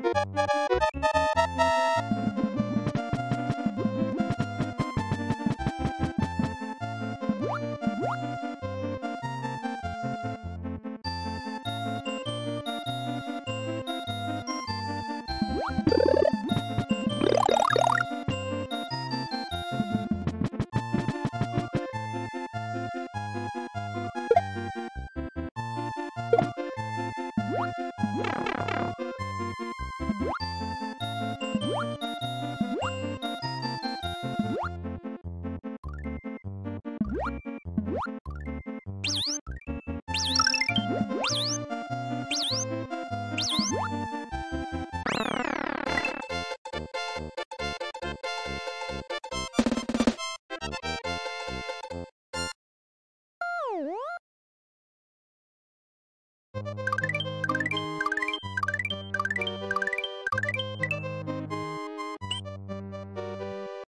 Thank you. You